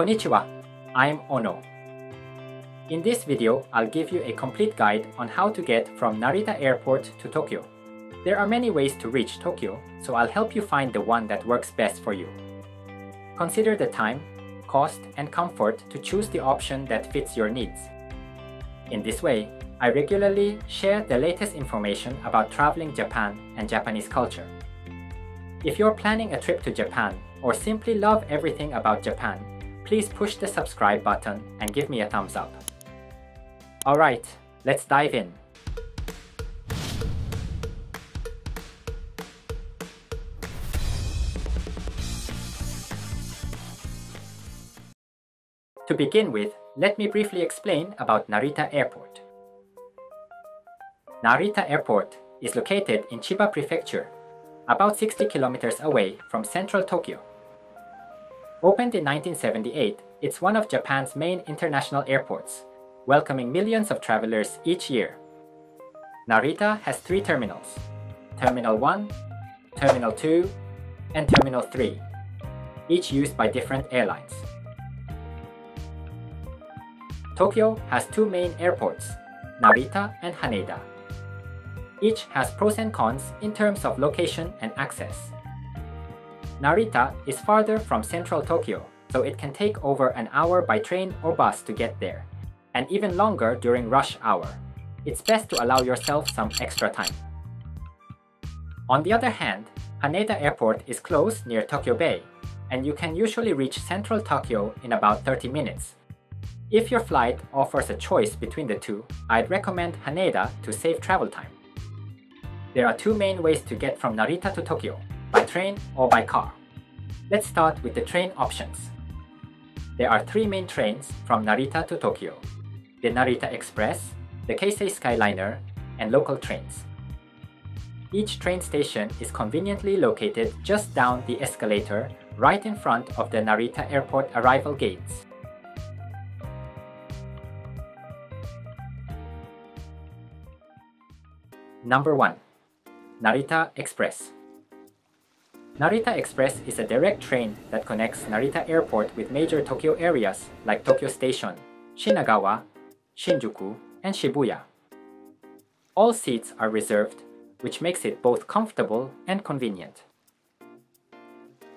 Konnichiwa, I'm Ono. In this video, I'll give you a complete guide on how to get from Narita Airport to Tokyo. There are many ways to reach Tokyo, so I'll help you find the one that works best for you. Consider the time, cost, and comfort to choose the option that fits your needs. In this way, I regularly share the latest information about traveling Japan and Japanese culture. If you're planning a trip to Japan or simply love everything about Japan, please push the subscribe button and give me a thumbs up. Alright, let's dive in. To begin with, let me briefly explain about Narita Airport. Narita Airport is located in Chiba Prefecture, about 60 kilometers away from central Tokyo. Opened in 1978, it's one of Japan's main international airports, welcoming millions of travelers each year. Narita has three terminals Terminal 1, Terminal 2, and Terminal 3, each used by different airlines. Tokyo has two main airports, Narita and Haneda. Each has pros and cons in terms of location and access. Narita is farther from central Tokyo, so it can take over an hour by train or bus to get there, and even longer during rush hour. It's best to allow yourself some extra time. On the other hand, Haneda Airport is close near Tokyo Bay, and you can usually reach central Tokyo in about 30 minutes. If your flight offers a choice between the two, I'd recommend Haneda to save travel time. There are two main ways to get from Narita to Tokyo, by train or by car. Let's start with the train options. There are three main trains from Narita to Tokyo, the Narita Express, the Keisei Skyliner, and local trains. Each train station is conveniently located just down the escalator right in front of the Narita Airport arrival gates. Number 1. Narita Express Narita Express is a direct train that connects Narita Airport with major Tokyo areas like Tokyo Station, Shinagawa, Shinjuku, and Shibuya. All seats are reserved, which makes it both comfortable and convenient.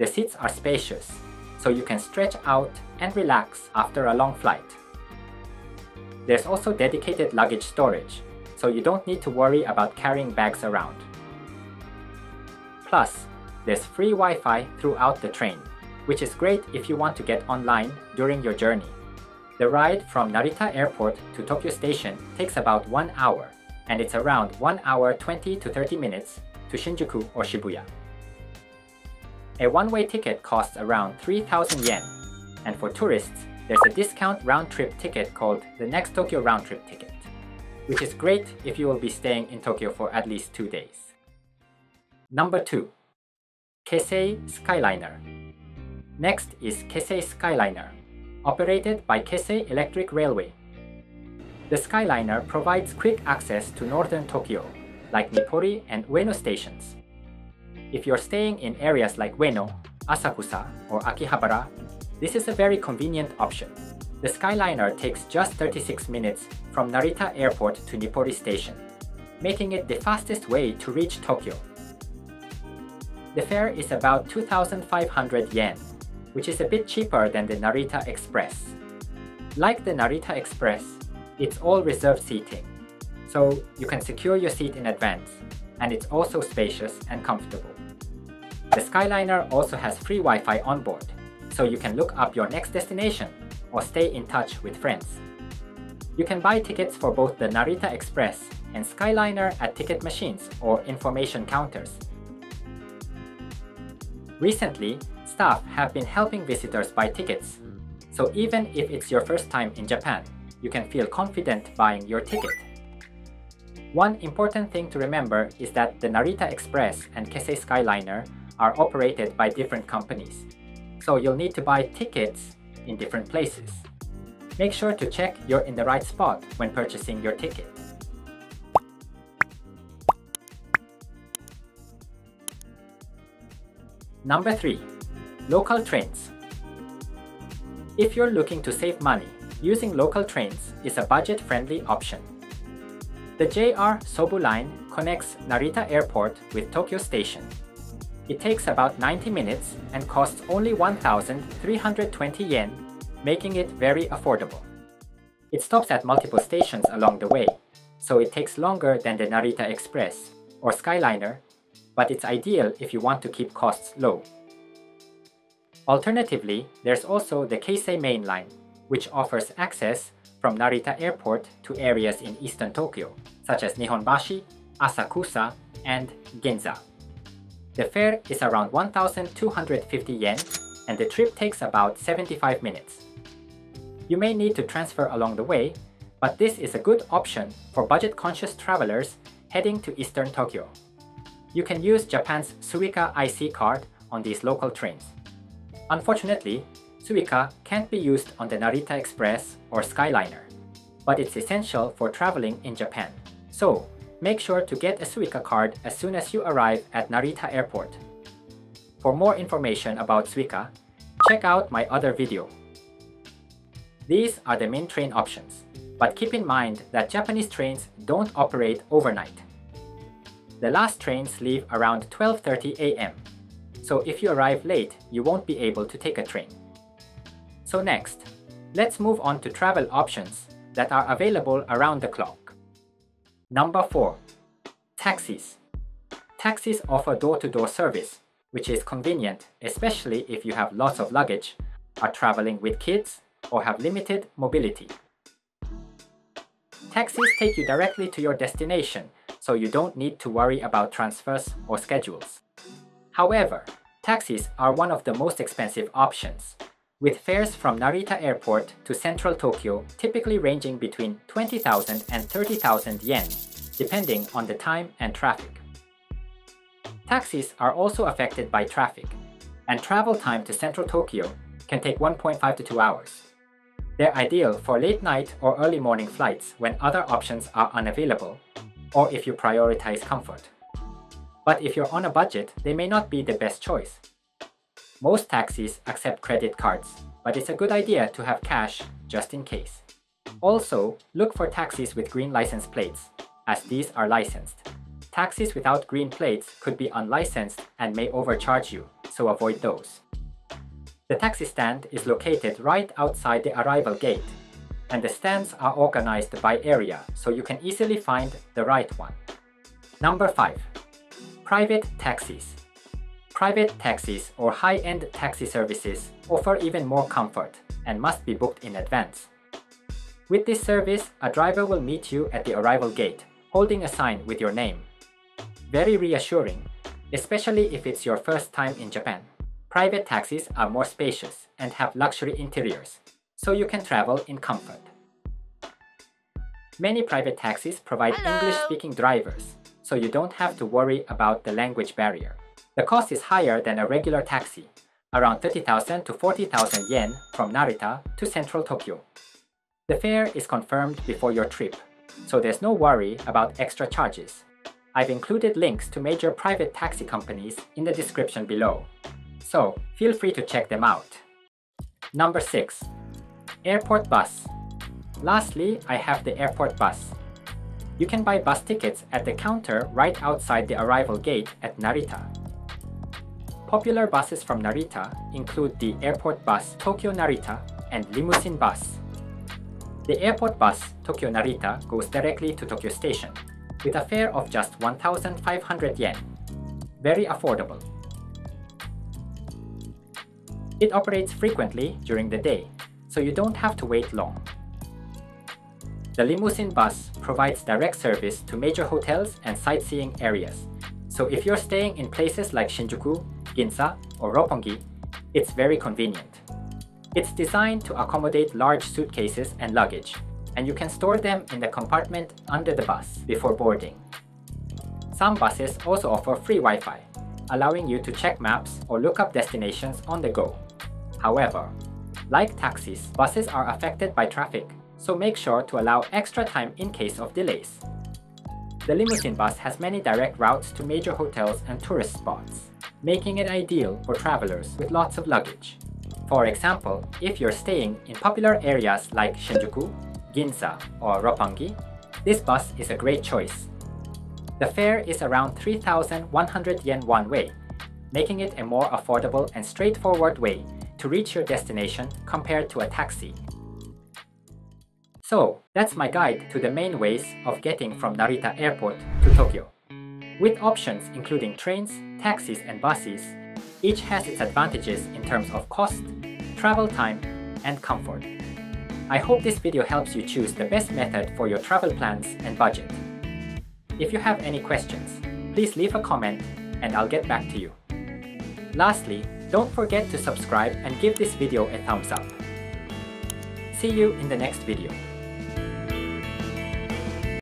The seats are spacious, so you can stretch out and relax after a long flight. There's also dedicated luggage storage, so you don't need to worry about carrying bags around. Plus, there's free Wi-Fi throughout the train, which is great if you want to get online during your journey. The ride from Narita Airport to Tokyo Station takes about 1 hour, and it's around 1 hour 20 to 30 minutes to Shinjuku or Shibuya. A one-way ticket costs around 3,000 yen, and for tourists, there's a discount round-trip ticket called the N'EX Tokyo Round-Trip Ticket, which is great if you will be staying in Tokyo for at least two days. Number 2. Keisei Skyliner Next is Keisei Skyliner, operated by Keisei Electric Railway. The Skyliner provides quick access to northern Tokyo, like Nippori and Ueno stations. If you're staying in areas like Ueno, Asakusa, or Akihabara, this is a very convenient option. The Skyliner takes just 36 minutes from Narita Airport to Nippori Station, making it the fastest way to reach Tokyo. The fare is about 2,500 yen, which is a bit cheaper than the Narita Express. Like the Narita Express, it's all reserved seating, so you can secure your seat in advance, and it's also spacious and comfortable. The Skyliner also has free Wi-Fi on board, so you can look up your next destination or stay in touch with friends. You can buy tickets for both the Narita Express and Skyliner at ticket machines or information counters. Recently, staff have been helping visitors buy tickets, so even if it's your first time in Japan, you can feel confident buying your ticket. One important thing to remember is that the Narita Express and Keisei Skyliner are operated by different companies, so you'll need to buy tickets in different places. Make sure to check you're in the right spot when purchasing your ticket. Number 3. Local trains. If you're looking to save money, using local trains is a budget-friendly option. The JR Sobu line connects Narita Airport with Tokyo Station. It takes about 90 minutes and costs only 1,320 yen, making it very affordable. It stops at multiple stations along the way, so it takes longer than the Narita Express or Skyliner, but it's ideal if you want to keep costs low. Alternatively, there's also the Keisei Main Line, which offers access from Narita Airport to areas in eastern Tokyo, such as Nihonbashi, Asakusa, and Ginza. The fare is around 1,250 yen, and the trip takes about 75 minutes. You may need to transfer along the way, but this is a good option for budget-conscious travelers heading to eastern Tokyo. You can use Japan's Suica IC card on these local trains. Unfortunately, Suica can't be used on the Narita Express or Skyliner, but it's essential for traveling in Japan. So, make sure to get a Suica card as soon as you arrive at Narita Airport. For more information about Suica, check out my other video. These are the main train options, but keep in mind that Japanese trains don't operate overnight. The last trains leave around 12.30 am, so if you arrive late, you won't be able to take a train. So next, let's move on to travel options that are available around the clock. Number 4. Taxis. Taxis offer door-to-door -door service, which is convenient, especially if you have lots of luggage, are traveling with kids, or have limited mobility. Taxis take you directly to your destination, so you don't need to worry about transfers or schedules. However, taxis are one of the most expensive options, with fares from Narita Airport to central Tokyo typically ranging between 20,000 and 30,000 yen, depending on the time and traffic. Taxis are also affected by traffic, and travel time to central Tokyo can take 1.5 to 2 hours. They're ideal for late night or early morning flights when other options are unavailable, or if you prioritize comfort. But if you're on a budget, they may not be the best choice. Most taxis accept credit cards, but it's a good idea to have cash just in case. Also, look for taxis with green license plates, as these are licensed. Taxis without green plates could be unlicensed and may overcharge you, so avoid those. The taxi stand is located right outside the arrival gate, and the stands are organized by area so you can easily find the right one. Number 5. Private taxis. Private taxis or high-end taxi services offer even more comfort and must be booked in advance. With this service, a driver will meet you at the arrival gate, holding a sign with your name. Very reassuring, especially if it's your first time in Japan. Private taxis are more spacious and have luxury interiors, so you can travel in comfort. Many private taxis provide English-speaking drivers, so you don't have to worry about the language barrier. The cost is higher than a regular taxi, around 30,000 to 40,000 yen from Narita to central Tokyo. The fare is confirmed before your trip, so there's no worry about extra charges. I've included links to major private taxi companies in the description below, so feel free to check them out. Number 6. Airport Bus Lastly, I have the airport bus. You can buy bus tickets at the counter right outside the arrival gate at Narita. Popular buses from Narita include the airport bus Tokyo Narita and limousine bus. The airport bus Tokyo Narita goes directly to Tokyo Station with a fare of just 1,500 yen. Very affordable. It operates frequently during the day, so you don't have to wait long. The limousine bus provides direct service to major hotels and sightseeing areas. So if you're staying in places like Shinjuku, Ginza, or Roppongi, it's very convenient. It's designed to accommodate large suitcases and luggage, and you can store them in the compartment under the bus before boarding. Some buses also offer free Wi-Fi, allowing you to check maps or look up destinations on the go. However, like taxis, buses are affected by traffic so make sure to allow extra time in case of delays. The limousine bus has many direct routes to major hotels and tourist spots, making it ideal for travelers with lots of luggage. For example, if you're staying in popular areas like Shinjuku, Ginza, or Roppongi, this bus is a great choice. The fare is around 3,100 yen one way, making it a more affordable and straightforward way to reach your destination compared to a taxi. So, that's my guide to the main ways of getting from Narita Airport to Tokyo. With options including trains, taxis, and buses, each has its advantages in terms of cost, travel time, and comfort. I hope this video helps you choose the best method for your travel plans and budget. If you have any questions, please leave a comment and I'll get back to you. Lastly, don't forget to subscribe and give this video a thumbs up. See you in the next video.